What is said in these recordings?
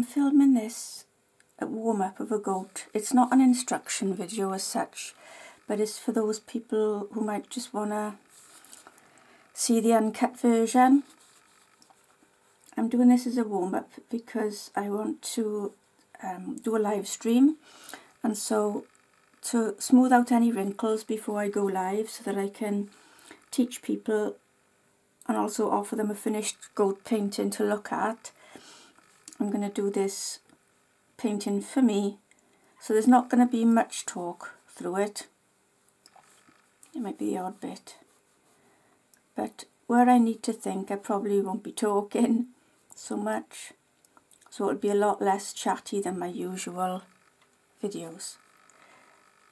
I'm filming this a warm up of a goat. It's not an instruction video as such, but it's for those people who might just want to see the uncut version. I'm doing this as a warm up because I want to um, do a live stream and so to smooth out any wrinkles before I go live so that I can teach people and also offer them a finished goat painting to look at. I'm going to do this painting for me so there's not going to be much talk through it. It might be the odd bit. But where I need to think I probably won't be talking so much. So it'll be a lot less chatty than my usual videos.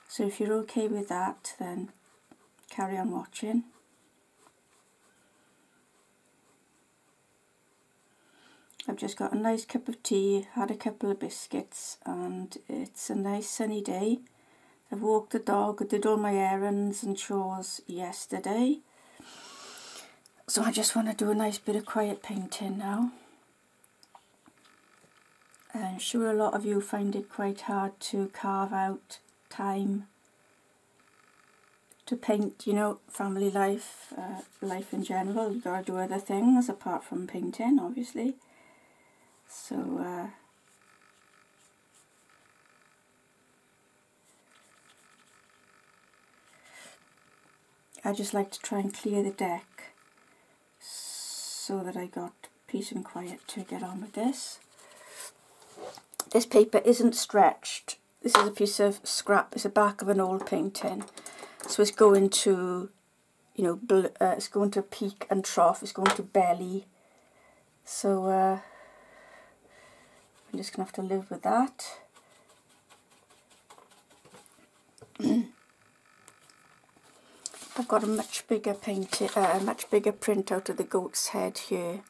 So if you're okay with that, then carry on watching. Just got a nice cup of tea, had a couple of biscuits, and it's a nice sunny day. I've walked the dog, I did all my errands and chores yesterday. So I just want to do a nice bit of quiet painting now. I'm sure a lot of you find it quite hard to carve out time to paint, you know, family life, uh, life in general. You've got to do other things apart from painting, obviously. So, uh, I just like to try and clear the deck so that I got peace and quiet to get on with this. This paper isn't stretched. This is a piece of scrap. It's the back of an old painting. So it's going to, you know, uh, it's going to peak and trough. It's going to belly. So uh, I'm just going to have to live with that. I've got a much bigger paint, uh, a much bigger print out of the goat's head here.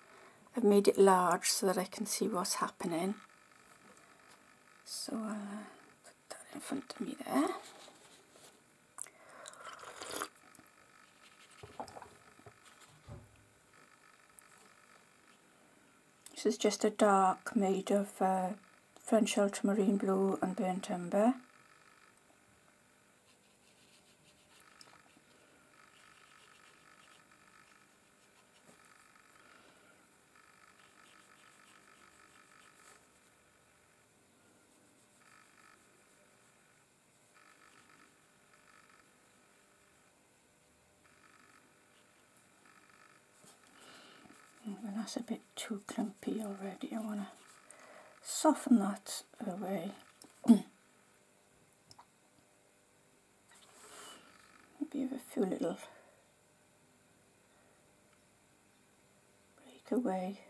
I've made it large so that I can see what's happening. So uh, put that in front of me there. This is just a dark made of uh, French ultramarine blue and burnt umber. That's a bit too clumpy already. I want to soften that away. Maybe have a few little breakaway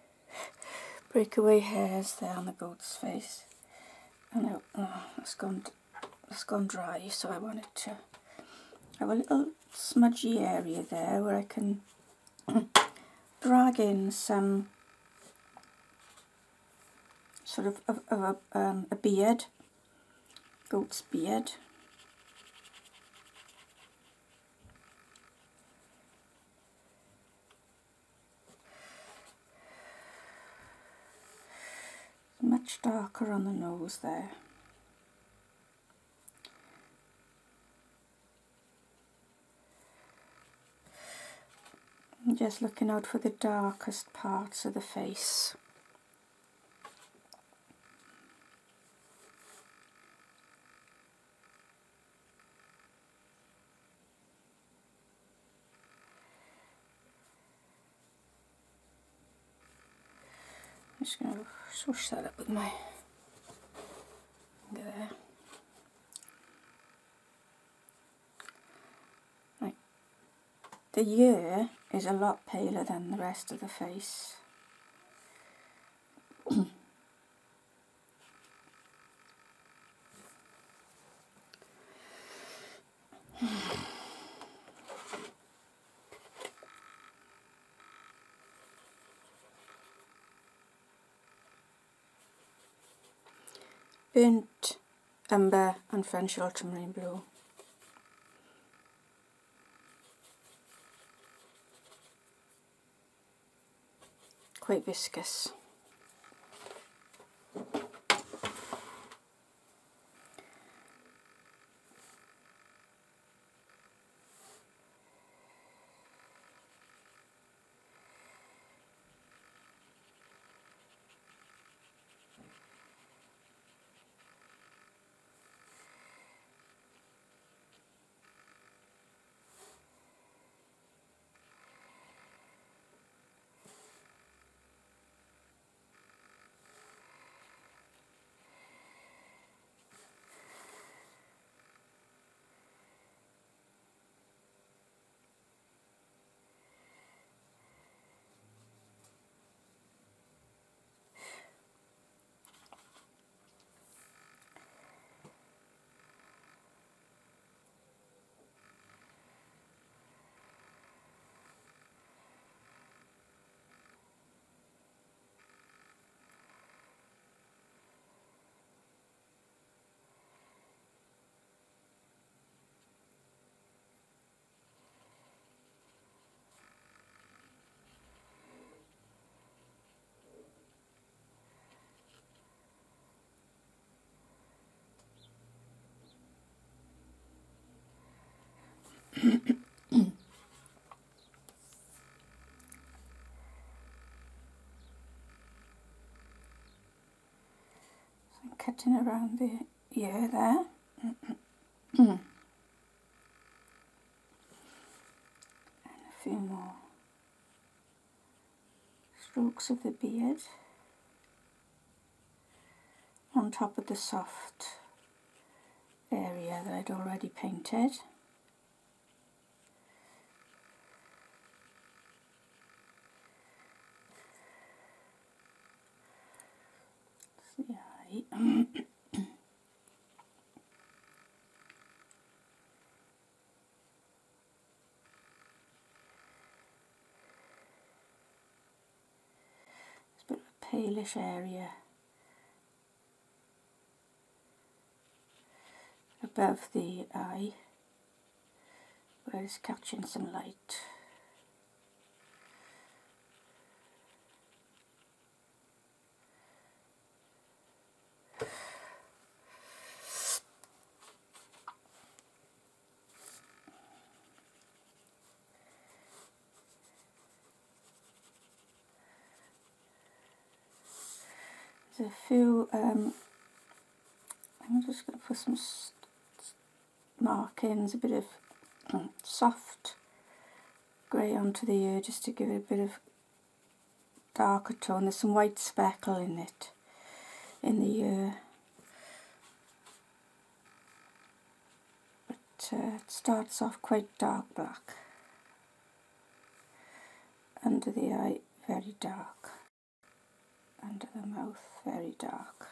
breakaway hairs there on the goat's face. And oh, it's gone it's gone dry, so I wanted to have a little smudgy area there where I can drag in some sort of, of, of a, um, a beard, goat's beard. Much darker on the nose there. Just looking out for the darkest parts of the face. I'm just going to swoosh that up with my finger there. Right. The year is a lot paler than the rest of the face. Burnt umber and French ultramarine blue. Quite viscous. I'm cutting around the ear there. and a few more strokes of the beard on top of the soft area that I'd already painted. the eye. It's a bit of a palish area above the eye where it's catching some light. A few, um, I'm just going to put some markings, a bit of um, soft grey onto the ear just to give it a bit of darker tone. There's some white speckle in it, in the ear. But uh, it starts off quite dark black. Under the eye, very dark. Under the mouth, very dark.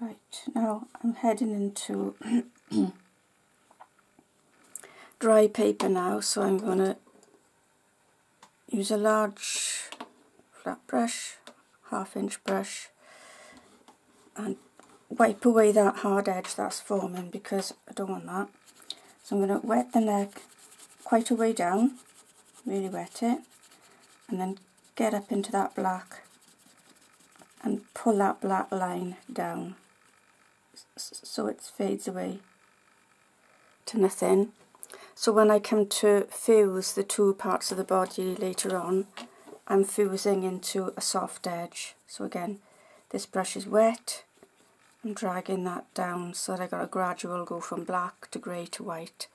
Right, now I'm heading into dry paper now, so I'm going to use a large flat brush, half inch brush, and wipe away that hard edge that's forming because I don't want that. So I'm going to wet the neck quite a way down, really wet it, and then get up into that black and pull that black line down so it fades away to nothing. So when I come to fuse the two parts of the body later on, I'm fusing into a soft edge. So again, this brush is wet. I'm dragging that down so that I got a gradual go from black to grey to white.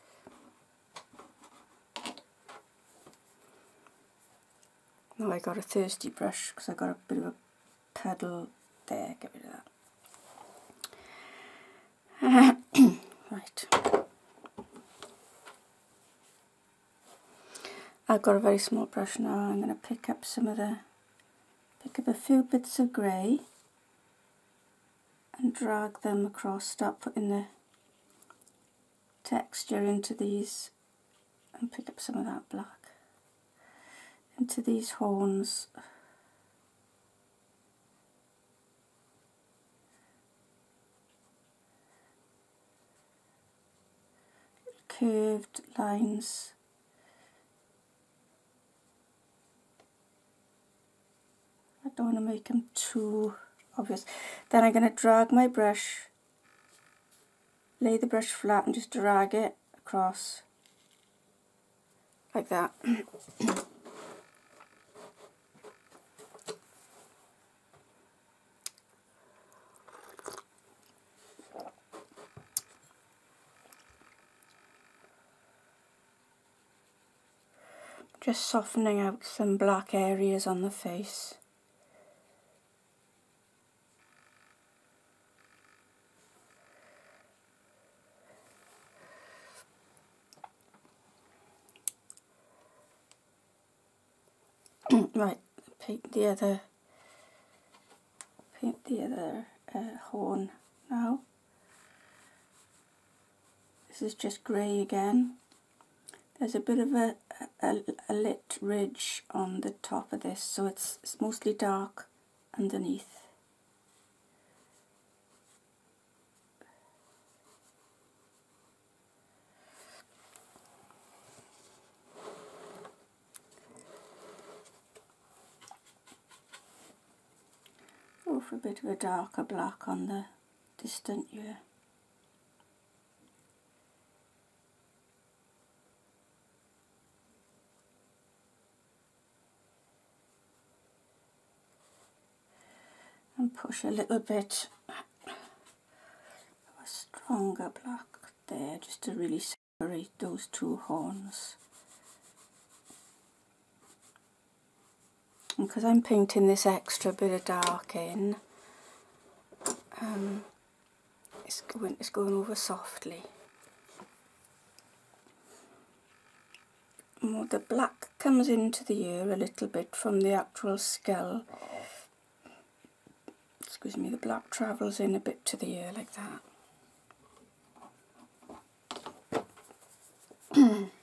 Now I got a thirsty brush because I got a bit of a puddle there, get rid of that. right. I've got a very small brush now. I'm going to pick up some of the, pick up a few bits of grey and drag them across, start putting the texture into these and pick up some of that black into these horns curved lines. I don't want to make them too obvious. Then I'm going to drag my brush, lay the brush flat and just drag it across like that. softening out some black areas on the face. right, paint the other paint the other uh, horn now. This is just grey again. There's a bit of a, a, a lit ridge on the top of this, so it's, it's mostly dark underneath. Go for a bit of a darker black on the distant ear. And push a little bit of a stronger black there just to really separate those two horns. because I'm painting this extra bit of dark in, um, it's, going, it's going over softly. The black comes into the ear a little bit from the actual skull. Excuse me, the black travels in a bit to the ear like that.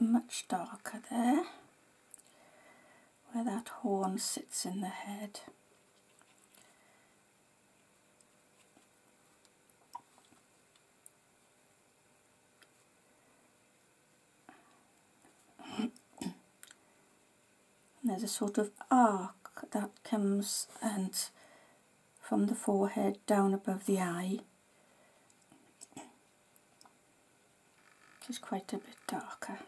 much darker there where that horn sits in the head. there's a sort of arc that comes and from the forehead down above the eye which is quite a bit darker.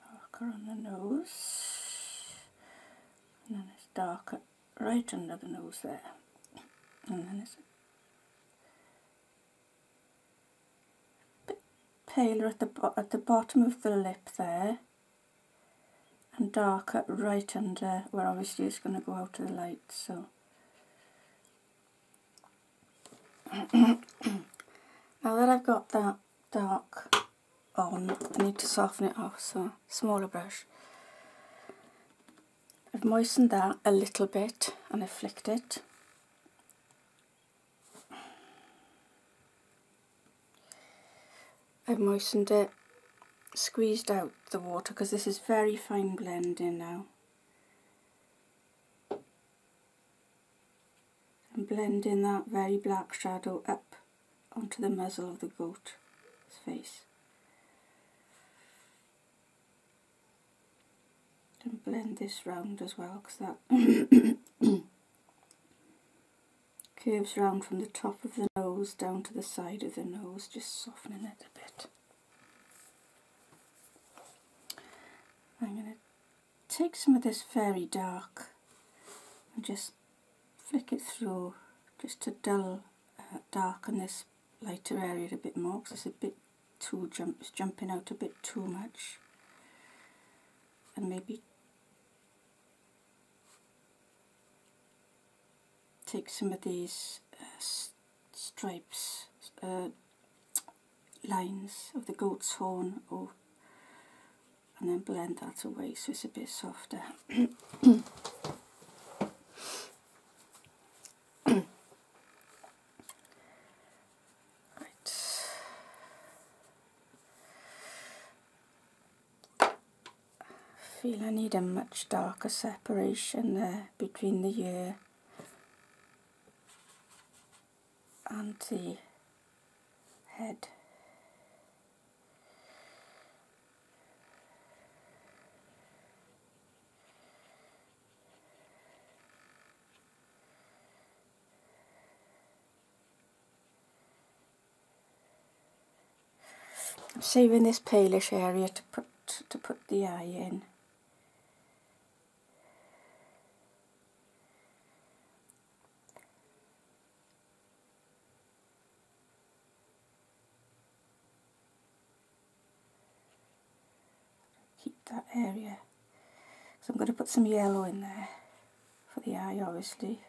darker on the nose and then it's darker right under the nose there and then it's a bit paler at the, at the bottom of the lip there and darker right under where obviously it's going to go out to the light so now that I've got that dark on. I need to soften it off, so smaller brush. I've moistened that a little bit and I've flicked it. I've moistened it, squeezed out the water because this is very fine blending now. And blending that very black shadow up onto the muzzle of the goat's face. And blend this round as well because that curves round from the top of the nose down to the side of the nose, just softening it a bit. I'm going to take some of this very dark and just flick it through just to dull, uh, darken this lighter area a bit more because it's a bit too jump, it's jumping out a bit too much and maybe take some of these uh, stripes, uh, lines of the goat's horn oh, and then blend that away so it's a bit softer. I feel I need a much darker separation there between the ear anti-head I'm saving this palish area to put to put the eye in. Area. So I'm going to put some yellow in there for the eye obviously.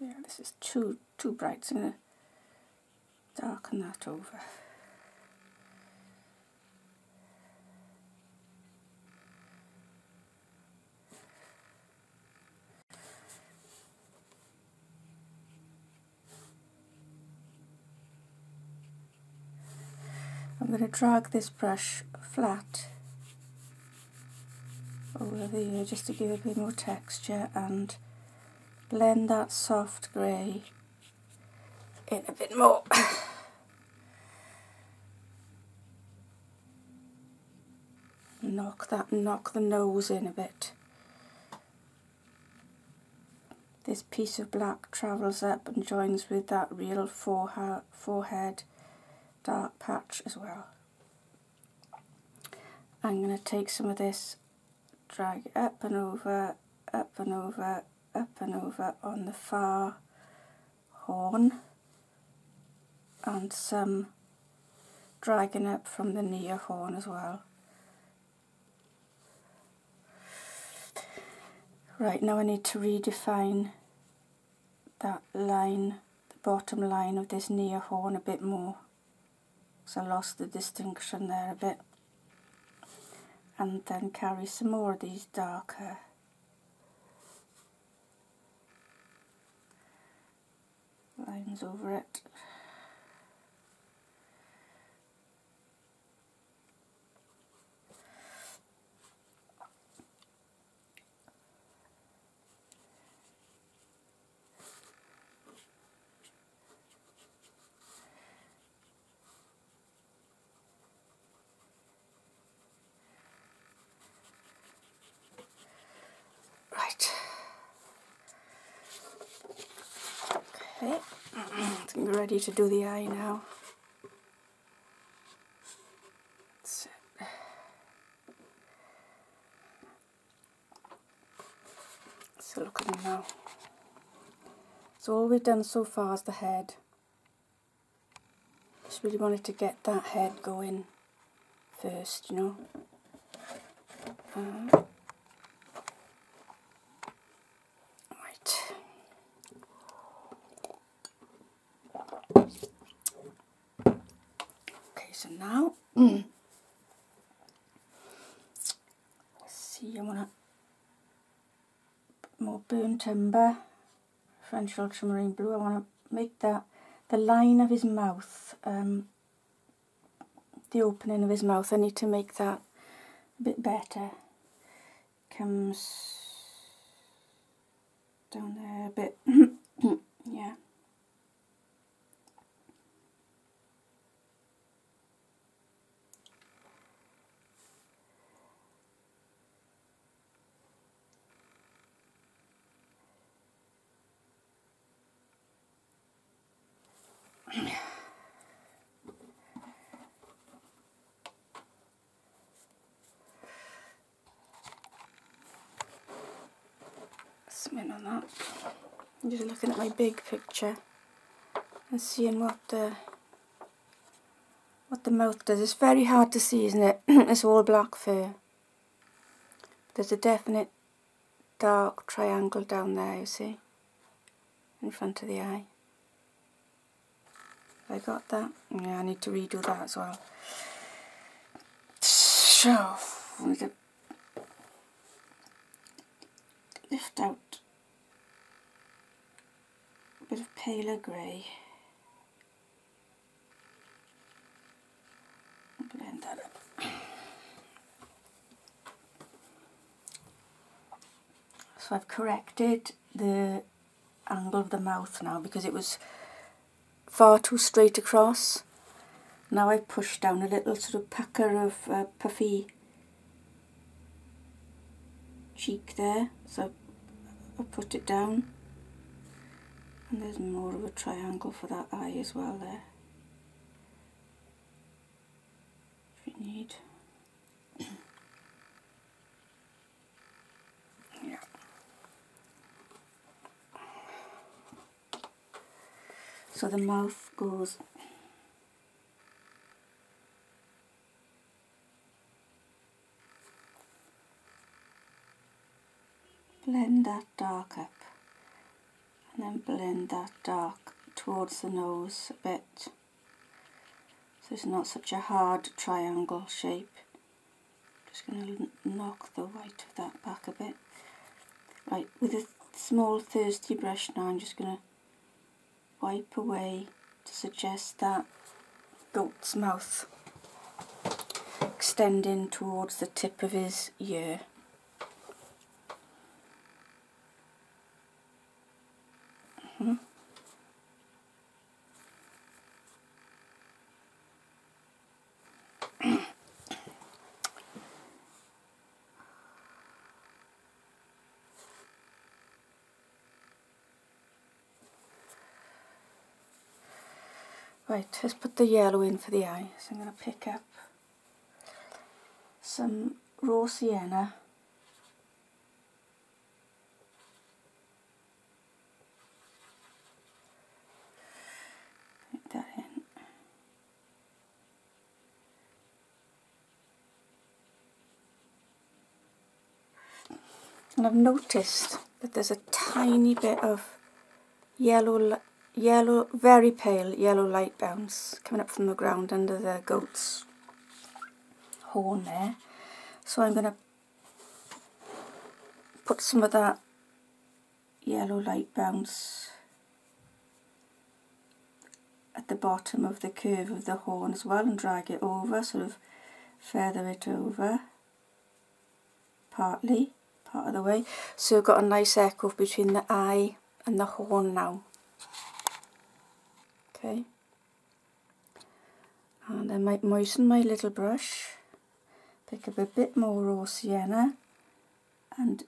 Yeah, this is too too bright, so I'm going to darken that over. Going to drag this brush flat over the ear just to give it a bit more texture and blend that soft grey in a bit more. knock that knock the nose in a bit. This piece of black travels up and joins with that real forehead dark patch as well. I'm going to take some of this, drag it up and over, up and over, up and over on the far horn and some dragging up from the near horn as well. Right, now I need to redefine that line, the bottom line of this near horn a bit more. So I lost the distinction there a bit. And then carry some more of these darker lines over it. Right. Okay, I think we're ready to do the eye now. So, look at me now. So all we've done so far is the head. Just really wanted to get that head going first, you know. Uh, So mm, see, I want to more burnt umber, French ultramarine blue. I want to make that the line of his mouth, um, the opening of his mouth. I need to make that a bit better. Comes down there a bit, yeah. On that. I'm just looking at my big picture and seeing what the what the mouth does. It's very hard to see, isn't it? it's all black fur. There's a definite dark triangle down there, you see, in front of the eye. I got that? Yeah, I need to redo that as well. So, lift out bit of paler grey. Blend that up. So I've corrected the angle of the mouth now because it was far too straight across. Now I push down a little sort of pucker of uh, puffy cheek there, so I put it down And there's more of a triangle for that eye as well there. If you need. yeah. So the mouth goes blend that dark up and then blend that dark towards the nose a bit. So it's not such a hard triangle shape. Just going to knock the white of that back a bit. Right with a small thirsty brush now I'm just going to wipe away to suggest that goat's mouth extending towards the tip of his ear Right, let's put the yellow in for the eye. So I'm going to pick up some raw sienna that in. and I've noticed that there's a tiny bit of yellow, yellow, very pale yellow light bounce coming up from the ground under the goat's horn there. So I'm going to put some of that yellow light bounce at the bottom of the curve of the horn as well and drag it over, sort of feather it over partly part of the way. So we've got a nice echo between the eye and the horn now. Okay. And I might moisten my little brush, pick up a bit more raw sienna and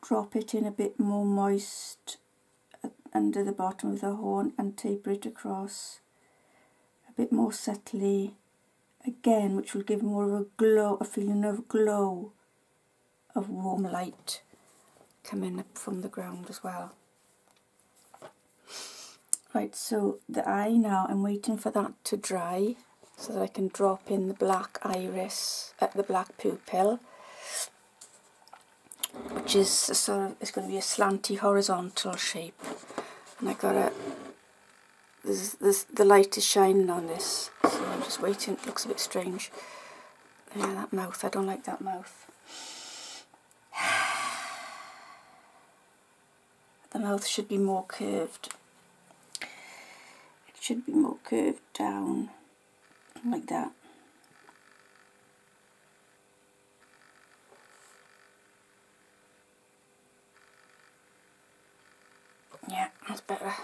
drop it in a bit more moist uh, under the bottom of the horn and taper it across a bit more subtly again which will give more of a glow, a feeling of glow of warm light coming up from the ground as well. Right, so the eye now, I'm waiting for that to dry so that I can drop in the black iris at the black pupil which is sort of, it's going to be a slanty horizontal shape. And I got a this, this, the light is shining on this so I'm just waiting, it looks a bit strange. Yeah that mouth, I don't like that mouth. The mouth should be more curved. Should be more curved down like that. Yeah, that's better.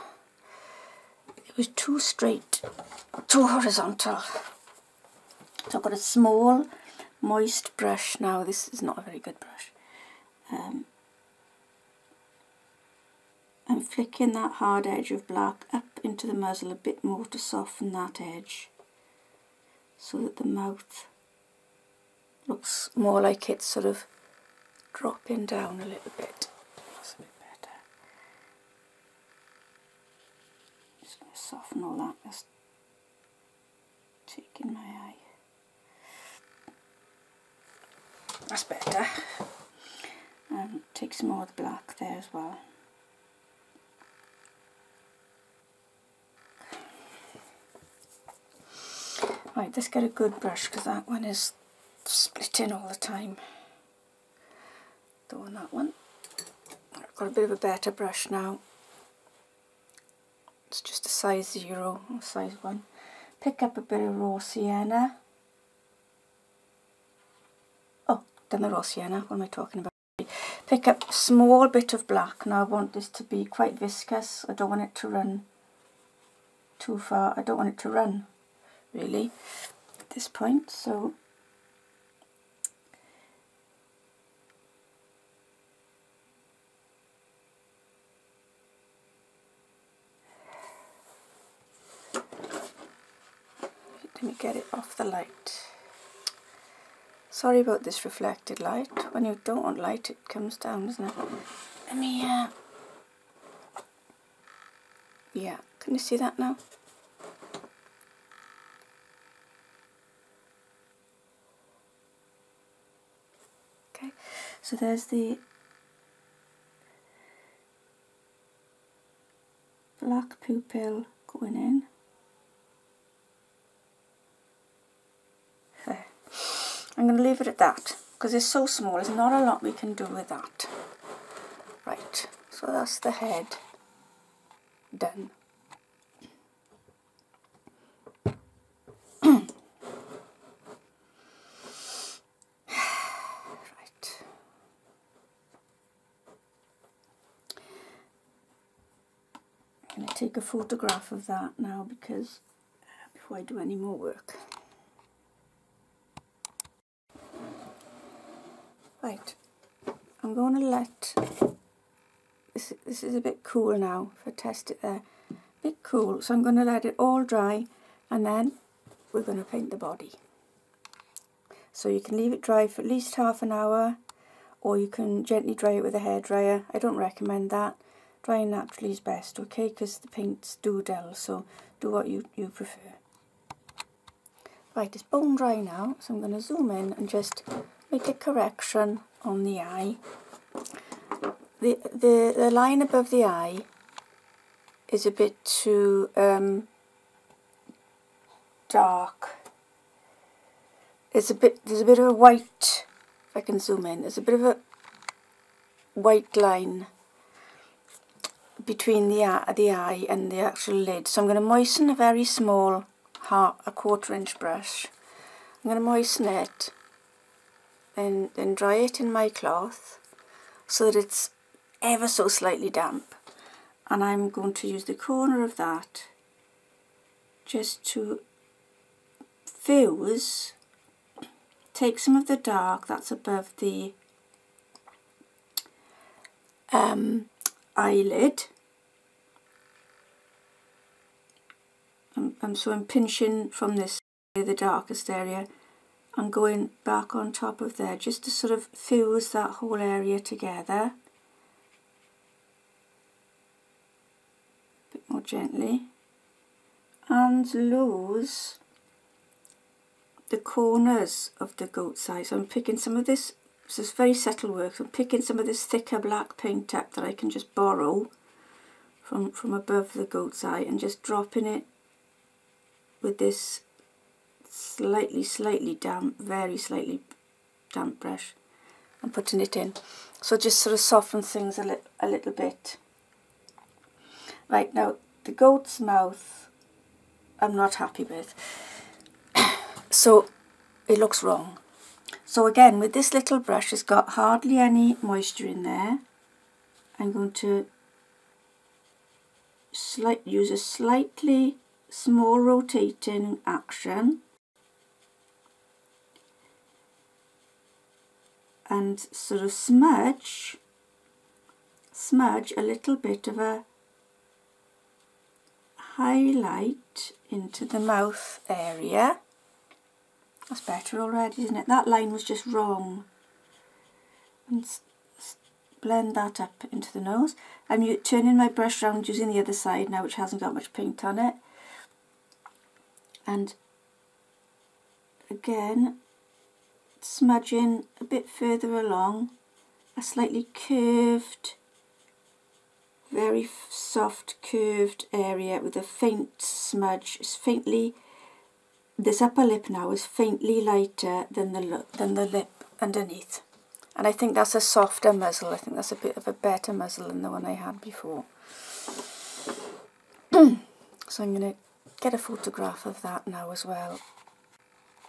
It was too straight, too horizontal. So I've got a small, moist brush now. This is not a very good brush. Um, I'm flicking that hard edge of black up into the muzzle a bit more to soften that edge so that the mouth looks more like it's sort of dropping down a little bit. That's a bit better. Just going to soften all that, just taking my eye. That's better. And take some more of the black there as well. Right, let's get a good brush because that one is splitting all the time. Go on that one. I've got a bit of a better brush now. It's just a size zero size one. Pick up a bit of raw sienna. Oh, done the raw sienna. What am I talking about? Pick up a small bit of black. Now I want this to be quite viscous. I don't want it to run too far. I don't want it to run really at this point. So let me get it off the light. Sorry about this reflected light. When you don't want light it comes down doesn't it? Let me uh, yeah can you see that now? Okay, so there's the black pupil going in. There. I'm going to leave it at that because it's so small, there's not a lot we can do with that. Right, so that's the head done. right. I'm going to take a photograph of that now because uh, before I do any more work. Right, I'm going to let this, this is a bit cool now if I test it there. A bit cool, so I'm going to let it all dry and then we're going to paint the body. So you can leave it dry for at least half an hour or you can gently dry it with a hairdryer. I don't recommend that. Drying naturally is best, okay, because the paints do dull, so do what you, you prefer. Right, it's bone dry now, so I'm going to zoom in and just make a correction on the eye the, the, the line above the eye is a bit too um, dark. It's a bit, there's a bit of a white, if I can zoom in, there's a bit of a white line between the eye, the eye and the actual lid. So I'm going to moisten a very small, half, a quarter inch brush. I'm going to moisten it, and then dry it in my cloth so that it's ever so slightly damp and I'm going to use the corner of that just to fuse take some of the dark that's above the um, eyelid and, and so I'm pinching from this the darkest area. And going back on top of there just to sort of fuse that whole area together. A bit more gently. And lose the corners of the goat's eye. So I'm picking some of this, this is very subtle work, so I'm picking some of this thicker black paint up that I can just borrow from, from above the goat's eye and just dropping it with this slightly, slightly damp, very slightly damp brush and putting it in. So just sort of soften things a, li a little bit. Right, now the goat's mouth I'm not happy with. so it looks wrong. So again, with this little brush, it's got hardly any moisture in there. I'm going to slight, use a slightly small rotating action and sort of smudge smudge a little bit of a highlight into the mouth area. That's better already, isn't it? That line was just wrong. And blend that up into the nose. I'm turning my brush around using the other side now, which hasn't got much paint on it. And again, smudging a bit further along, a slightly curved very soft curved area with a faint smudge. It's faintly, this upper lip now is faintly lighter than the, than the lip underneath. And I think that's a softer muzzle. I think that's a bit of a better muzzle than the one I had before. so I'm going to get a photograph of that now as well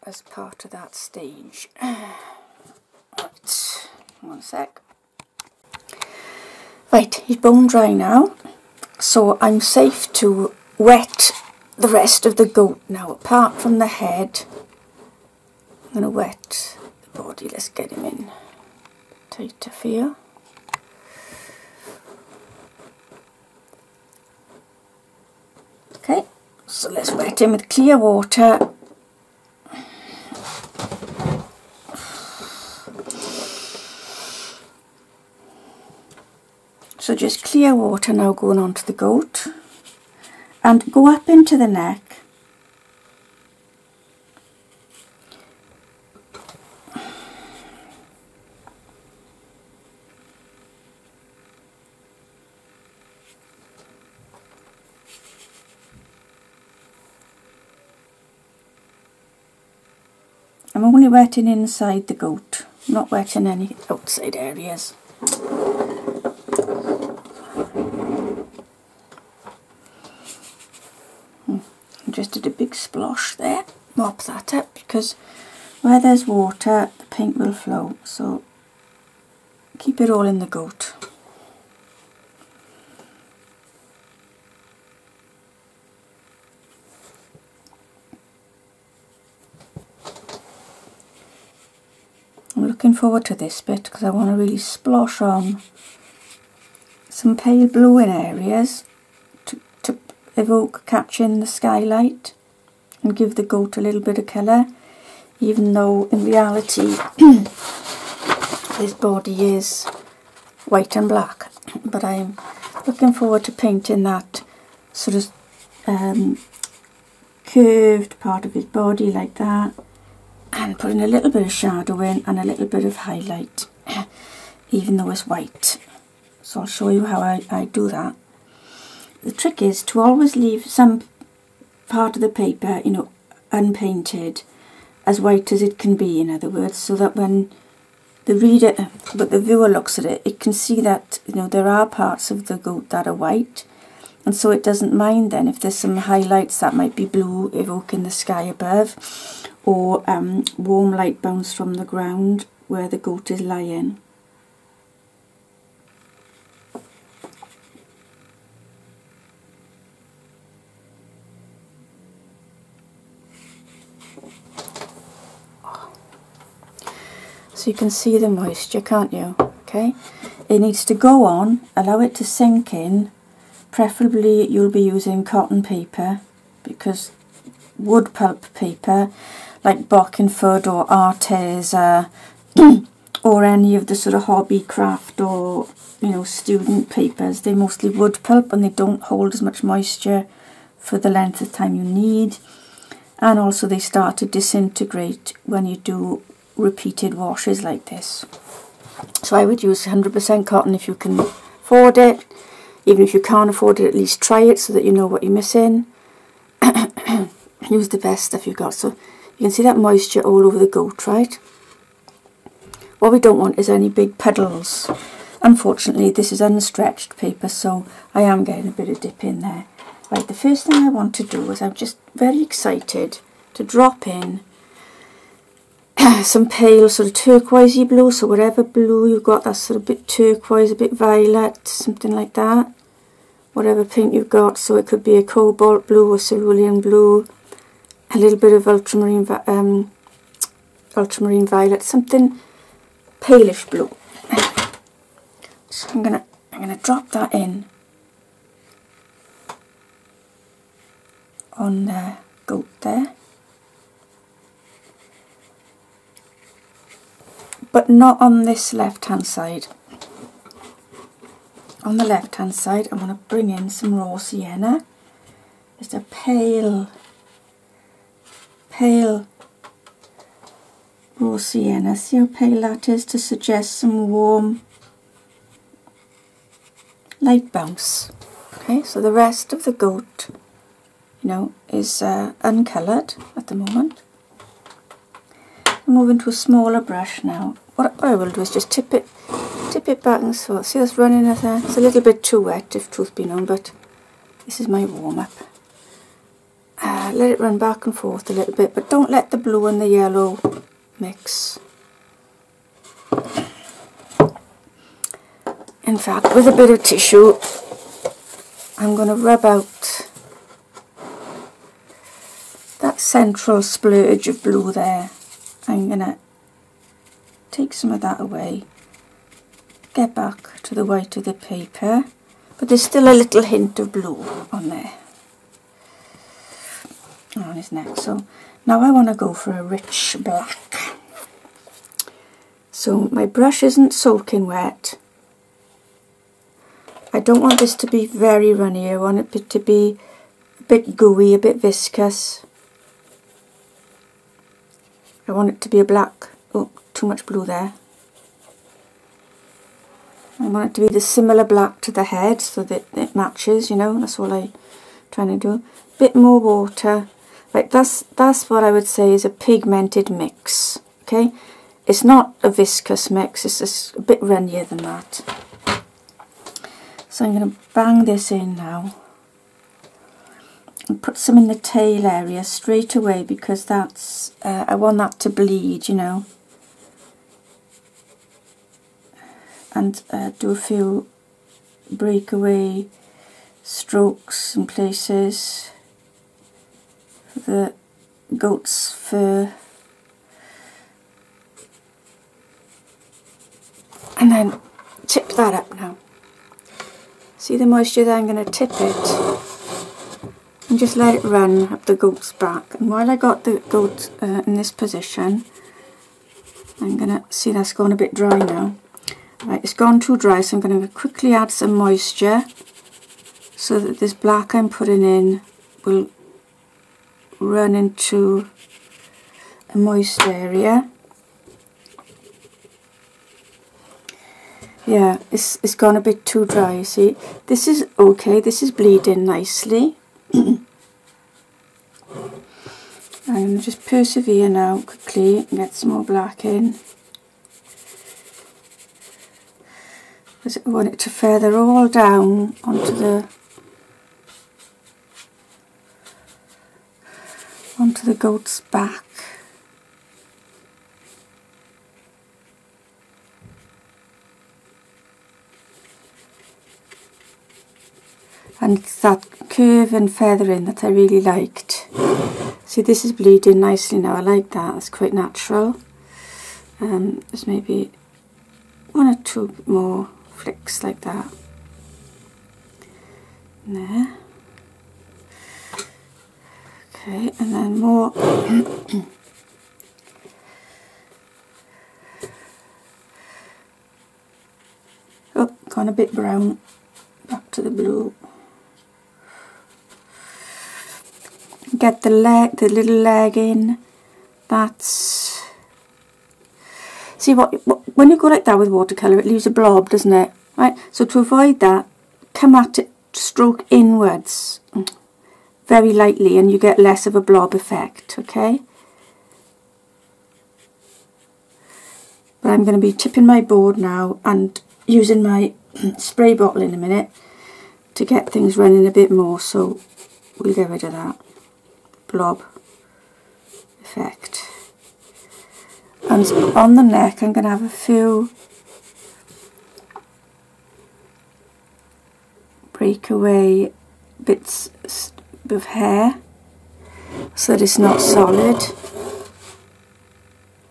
as part of that stage. right, one sec. Right, he's bone dry now, so I'm safe to wet the rest of the goat now, apart from the head. I'm going to wet the body, let's get him in tighter for. Okay, so let's wet him with clear water. So just clear water now going onto the goat and go up into the neck I'm only wetting inside the goat, not wetting any outside areas. Hmm, just did a big splosh there, mop that up because where there's water the paint will flow so keep it all in the goat. I'm looking forward to this bit because I want to really splosh on some pale blue in areas to, to evoke catching the skylight and give the goat a little bit of colour even though in reality his body is white and black. But I'm looking forward to painting that sort of um, curved part of his body like that and putting a little bit of shadow in and a little bit of highlight even though it's white. So I'll show you how I, I do that. The trick is to always leave some part of the paper you know unpainted as white as it can be in other words so that when the reader but the viewer looks at it it can see that you know there are parts of the goat that are white. And so it doesn't mind then if there's some highlights that might be blue evoking the sky above or um, warm light bounce from the ground where the goat is lying. So you can see the moisture, can't you? Okay, it needs to go on, allow it to sink in. Preferably you'll be using cotton paper because wood pulp paper like Bockingford or Arteza uh, or any of the sort of hobby craft or you know student papers. They're mostly wood pulp and they don't hold as much moisture for the length of time you need. And also they start to disintegrate when you do repeated washes like this. So I would use 100% cotton if you can afford it. Even if you can't afford it at least try it so that you know what you're missing. Use the best stuff you've got. So you can see that moisture all over the goat, right? What we don't want is any big puddles. Unfortunately, this is unstretched paper, so I am getting a bit of dip in there. Right, the first thing I want to do is I'm just very excited to drop in some pale sort of turquoisey blue, so whatever blue you've got that's sort of a bit turquoise, a bit violet, something like that. Whatever paint you've got, so it could be a cobalt blue or cerulean blue, a little bit of ultramarine um, ultramarine violet, something palish blue. So I'm gonna I'm gonna drop that in on the goat there. But not on this left hand side. On the left hand side I'm gonna bring in some raw sienna. Just a pale pale raw sienna. See how pale that is to suggest some warm light bounce. Okay, so the rest of the goat, you know, is uh, uncoloured at the moment. I'll move into a smaller brush now. What I will do is just tip it, tip it back and so. See that's running there? It's a little bit too wet, if truth be known, but this is my warm up uh, let it run back and forth a little bit but don't let the blue and the yellow mix. In fact with a bit of tissue I'm going to rub out that central splurge of blue there. I'm going to take some of that away get back to the white of the paper but there's still a little hint of blue on there Oh, on his neck. So now I want to go for a rich black. So my brush isn't soaking wet, I don't want this to be very runny, I want it to be a bit gooey, a bit viscous. I want it to be a black, oh too much blue there. I want it to be the similar black to the head so that it matches, you know, that's all I'm trying to do. Bit more water. That's, that's what I would say is a pigmented mix, okay? It's not a viscous mix, it's just a bit runnier than that. So I'm going to bang this in now and put some in the tail area straight away because that's uh, I want that to bleed you know and uh, do a few breakaway strokes in places the goat's fur and then tip that up now See the moisture there? I'm going to tip it and just let it run up the goat's back. And while I got the goat uh, in this position, I'm going to, see that's gone a bit dry now. Right, it's gone too dry, so I'm going to quickly add some moisture so that this black I'm putting in will run into a moist area. Yeah, it's, it's gone a bit too dry, you see. This is okay, this is bleeding nicely. I'm going to just persevere now quickly and get some more black in. Because I want it to feather all down onto the onto the goat's back. and that curve and feathering that I really liked. See this is bleeding nicely now, I like that, it's quite natural. Um, there's maybe one or two more flicks like that. There. Okay, and then more Oh, gone a bit brown. Back to the blue. get the leg, the little leg in. That's see what when you go like that with watercolor, it leaves a blob, doesn't it? Right. So to avoid that, come at it, stroke inwards mm. Very lightly, and you get less of a blob effect. Okay. But I'm going to be tipping my board now and using my spray bottle in a minute to get things running a bit more so we'll get rid of that blob effect. And on the neck I'm going to have a few breakaway bits of hair so that it's not solid.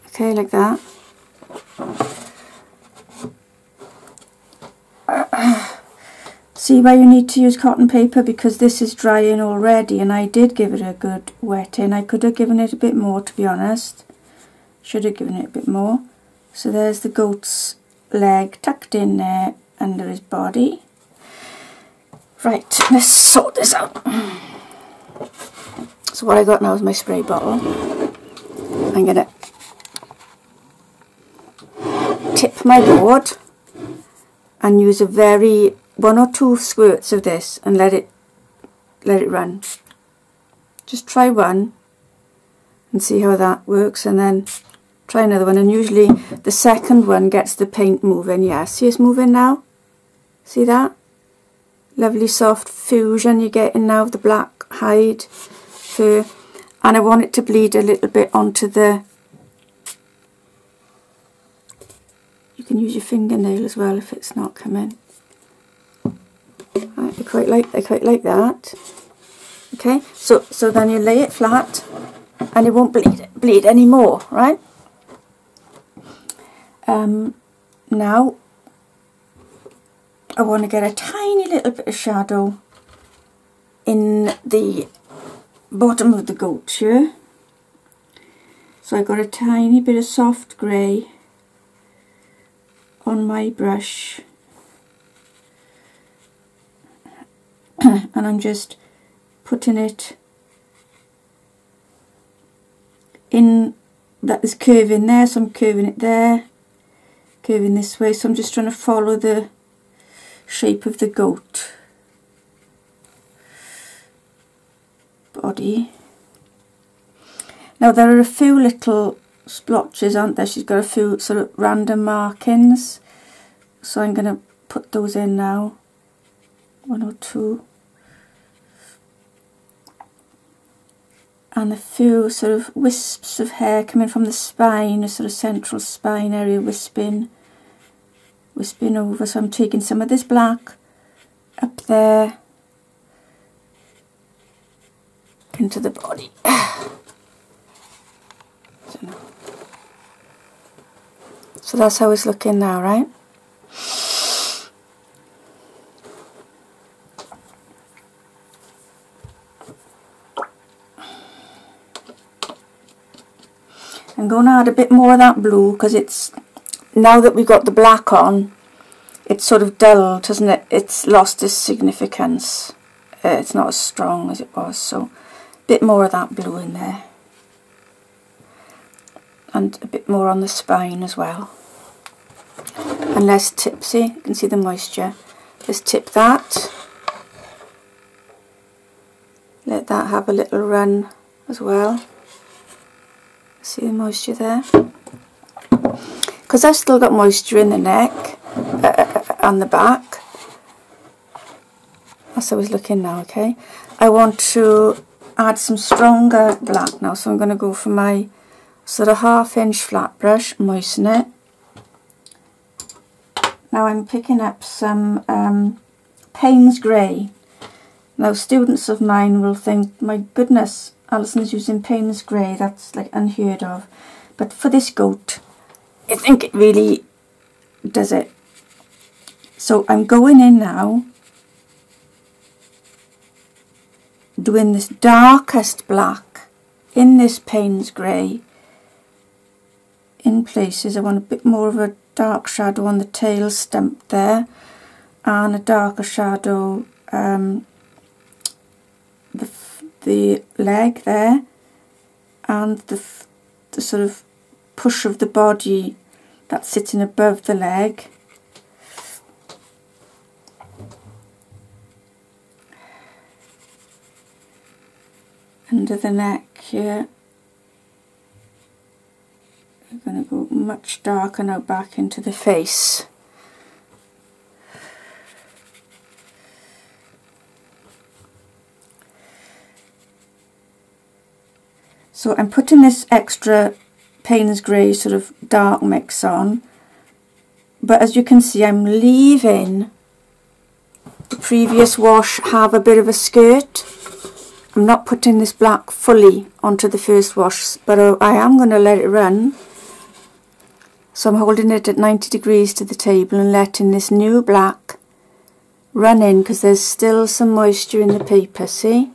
Okay, like that. See why you need to use cotton paper because this is drying already and I did give it a good wetting. I could have given it a bit more to be honest. Should have given it a bit more. So there's the goat's leg tucked in there under his body. Right, let's sort this out. So what I got now is my spray bottle. I'm going to tip my board and use a very one or two squirts of this and let it let it run. Just try one and see how that works and then try another one and usually the second one gets the paint moving. Yeah, see it's moving now? See that? Lovely soft fusion you're getting now of the black hide fur and I want it to bleed a little bit onto the you can use your fingernail as well if it's not coming I quite like I quite like that. Okay, so so then you lay it flat, and it won't bleed bleed anymore, right? Um, now I want to get a tiny little bit of shadow in the bottom of the goat here. So I got a tiny bit of soft grey on my brush. And I'm just putting it in that is curving there so I'm curving it there curving this way. So I'm just trying to follow the shape of the goat body. Now there are a few little splotches aren't there? She's got a few sort of random markings. So I'm going to put those in now. One or two. And a few sort of wisps of hair coming from the spine, a sort of central spine area wisping, wisping over. So I'm taking some of this black up there into the body. so that's how it's looking now, right? I'm going to add a bit more of that blue because it's now that we've got the black on it's sort of dulled hasn't it it's lost its significance uh, it's not as strong as it was so bit more of that blue in there and a bit more on the spine as well and less tipsy you can see the moisture just tip that let that have a little run as well See the moisture there? Because I've still got moisture in the neck uh, uh, uh, and the back. That's how it's looking now, okay? I want to add some stronger black now, so I'm going to go for my sort of half inch flat brush, moisten it. Now I'm picking up some um, Payne's Grey. Now students of mine will think, my goodness, Alison's using Payne's Grey, that's like unheard of. But for this goat, I think it really does it. So I'm going in now, doing this darkest black in this Payne's Grey. In places I want a bit more of a dark shadow on the tail stump there and a darker shadow um, the the leg there and the, the sort of push of the body that's sitting above the leg. Under the neck here. We're going to go much darker now back into the face. So I'm putting this extra Payne's Grey sort of dark mix on. But as you can see, I'm leaving the previous wash have a bit of a skirt. I'm not putting this black fully onto the first wash, but I am going to let it run. So I'm holding it at 90 degrees to the table and letting this new black run in because there's still some moisture in the paper, see?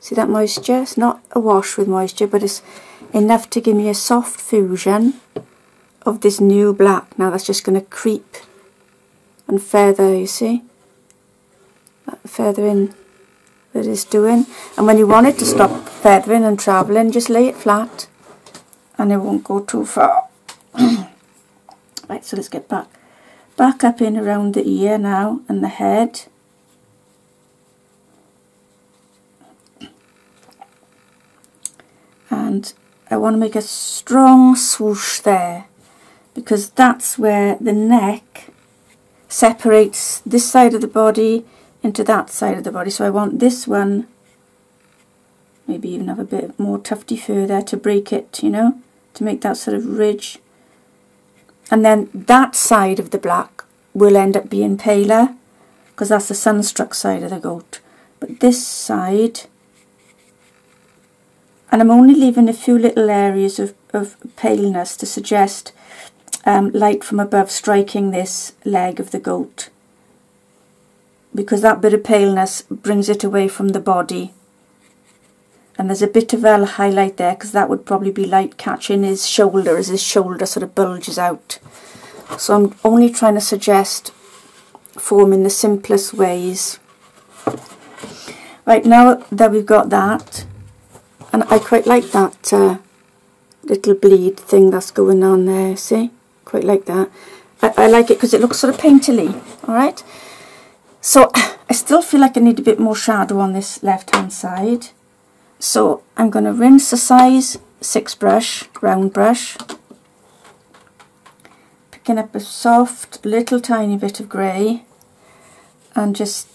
See that moisture? It's not a wash with moisture, but it's enough to give me a soft fusion of this new black. Now that's just going to creep and feather, you see? That feathering that it's doing. And when you want it to stop feathering and travelling, just lay it flat and it won't go too far. right, so let's get back. Back up in around the ear now and the head. and I want to make a strong swoosh there because that's where the neck separates this side of the body into that side of the body. So I want this one maybe even have a bit more tufty fur there to break it you know to make that sort of ridge. And then that side of the black will end up being paler because that's the sunstruck side of the goat. But this side and I'm only leaving a few little areas of, of paleness to suggest um, light from above striking this leg of the goat because that bit of paleness brings it away from the body and there's a bit of a highlight there because that would probably be light catching his shoulder as his shoulder sort of bulges out so I'm only trying to suggest forming the simplest ways Right now that we've got that, and I quite like that uh, little bleed thing that's going on there, see? Quite like that. I, I like it because it looks sort of painterly, alright? So I still feel like I need a bit more shadow on this left hand side. So I'm going to rinse a size 6 brush, round brush. Picking up a soft little tiny bit of grey and just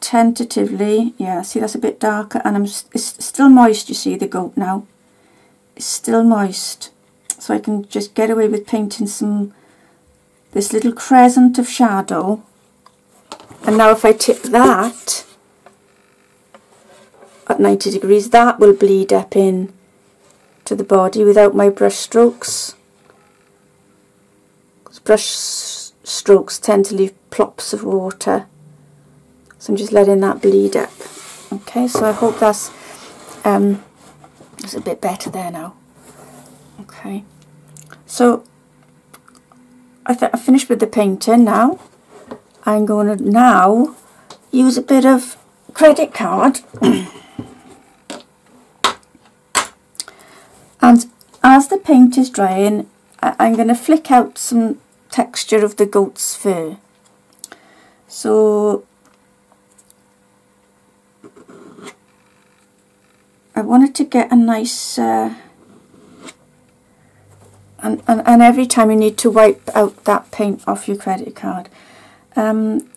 tentatively, yeah, see that's a bit darker and I'm it's still moist, you see, the goat now. It's still moist. So I can just get away with painting some, this little crescent of shadow. And now if I tip that at 90 degrees, that will bleed up in to the body without my brush strokes. Because brush strokes tend to leave plops of water. So I'm just letting that bleed up. Okay, so I hope that's um, it's a bit better there now. Okay, so I I finished with the painting now. I'm going to now use a bit of credit card and as the paint is drying I'm going to flick out some texture of the goat's fur. So I wanted to get a nice uh, and, and, and every time you need to wipe out that paint off your credit card um,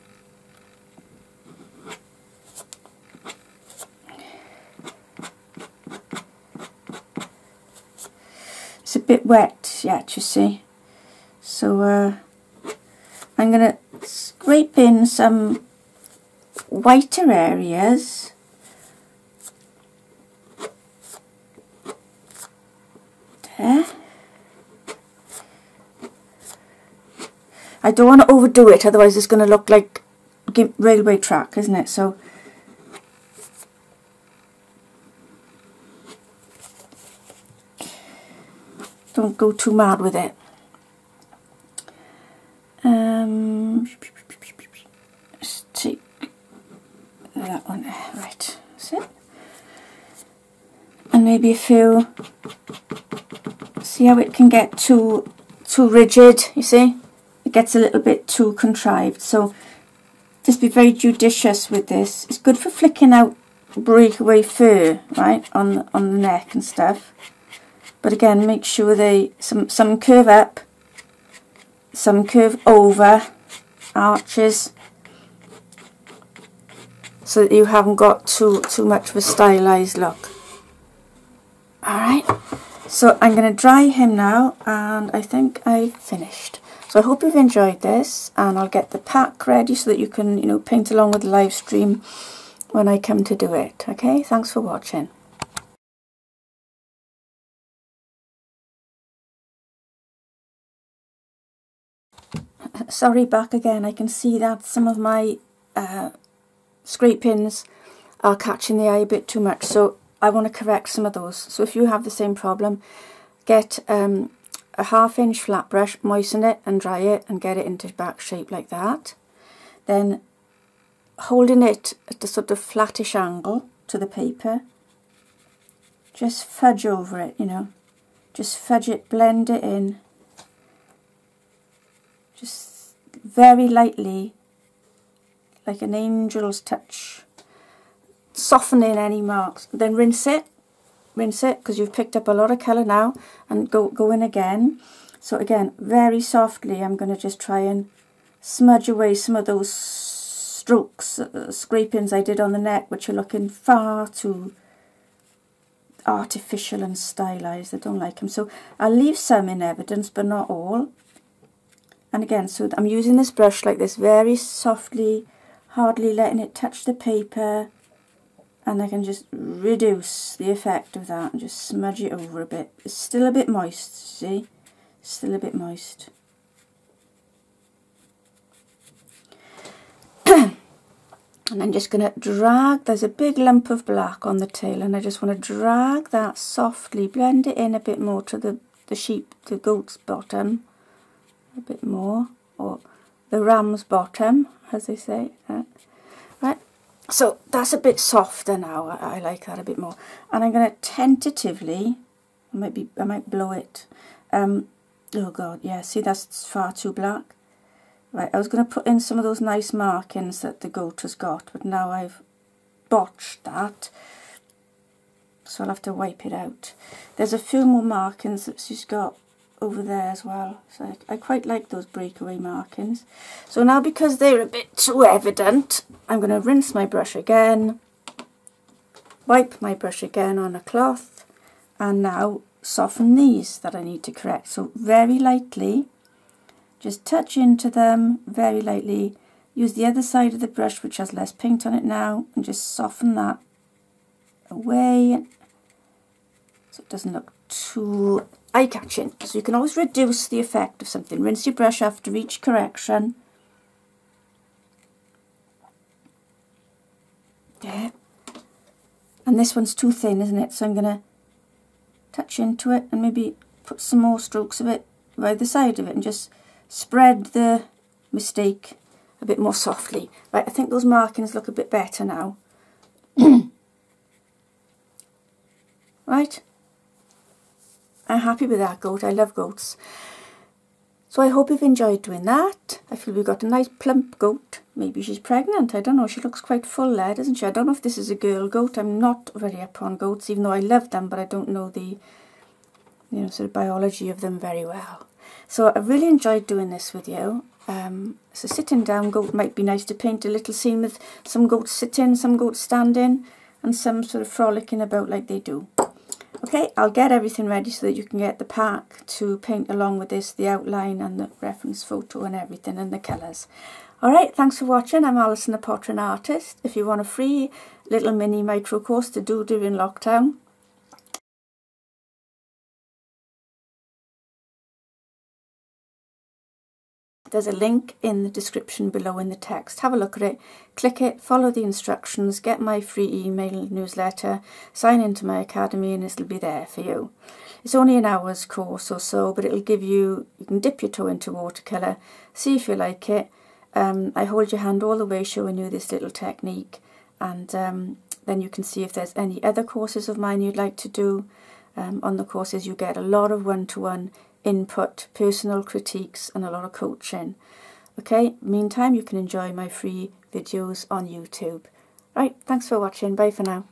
it's a bit wet yet you see so uh, I'm going to scrape in some whiter areas there. I don't want to overdo it, otherwise it's going to look like railway track, isn't it? So don't go too mad with it. Um, let's take that one there, right, that's it. And maybe a few see how it can get too too rigid you see it gets a little bit too contrived. So just be very judicious with this. It's good for flicking out breakaway fur right on on the neck and stuff. But again make sure they some some curve up some curve over arches so that you haven't got too too much of a stylized look. All right. So I'm going to dry him now and I think I've finished. So I hope you've enjoyed this and I'll get the pack ready so that you can, you know, paint along with the live stream when I come to do it. Okay, thanks for watching. Sorry, back again. I can see that some of my uh, scrapings are catching the eye a bit too much. So I want to correct some of those. So if you have the same problem, get um, a half inch flat brush, moisten it and dry it and get it into back shape like that. Then holding it at a sort of flattish angle to the paper, just fudge over it, you know, just fudge it, blend it in, just very lightly, like an angel's touch softening any marks. Then rinse it, rinse it because you've picked up a lot of colour now and go, go in again. So again, very softly I'm going to just try and smudge away some of those strokes, uh, scrapings I did on the neck which are looking far too artificial and stylized. I don't like them. So I'll leave some in evidence but not all. And again, so I'm using this brush like this, very softly, hardly letting it touch the paper and I can just reduce the effect of that and just smudge it over a bit. It's still a bit moist, see? Still a bit moist. and I'm just going to drag, there's a big lump of black on the tail and I just want to drag that softly, blend it in a bit more to the, the sheep, the goat's bottom, a bit more, or the ram's bottom, as they say. Right, So that's a bit softer now. I, I like that a bit more. And I'm going to tentatively, I might be, I might blow it. Um, oh God, yeah. See, that's far too black. Right, I was going to put in some of those nice markings that the goat has got, but now I've botched that. So I'll have to wipe it out. There's a few more markings that she's got over there as well. So I, I quite like those breakaway markings. So now because they're a bit too evident, I'm going to rinse my brush again, wipe my brush again on a cloth, and now soften these that I need to correct. So very lightly, just touch into them very lightly. Use the other side of the brush which has less paint on it now and just soften that away so it doesn't look too eye-catching. So you can always reduce the effect of something. Rinse your brush after each correction. There. And this one's too thin, isn't it? So I'm going to touch into it and maybe put some more strokes of it by the side of it and just spread the mistake a bit more softly. Right, I think those markings look a bit better now. right? I'm happy with that goat. I love goats. So I hope you've enjoyed doing that. I feel we've got a nice plump goat. Maybe she's pregnant. I don't know. She looks quite full there, doesn't she? I don't know if this is a girl goat. I'm not very up on goats, even though I love them, but I don't know the you know, sort of biology of them very well. So I really enjoyed doing this with you. Um, so sitting down goat might be nice to paint a little scene with some goats sitting, some goats standing, and some sort of frolicking about like they do. Okay, I'll get everything ready so that you can get the pack to paint along with this, the outline and the reference photo and everything and the colours. Alright, thanks for watching. I'm Alison the Pottering Artist. If you want a free little mini micro course to do during lockdown, There's a link in the description below in the text. Have a look at it, click it, follow the instructions, get my free email newsletter, sign into my academy and it'll be there for you. It's only an hour's course or so, but it'll give you, you can dip your toe into watercolour, see if you like it. Um, I hold your hand all the way showing you this little technique and um, then you can see if there's any other courses of mine you'd like to do. Um, on the courses you get a lot of one-to-one -one input, personal critiques and a lot of coaching. Okay, meantime you can enjoy my free videos on YouTube. Right, thanks for watching. Bye for now.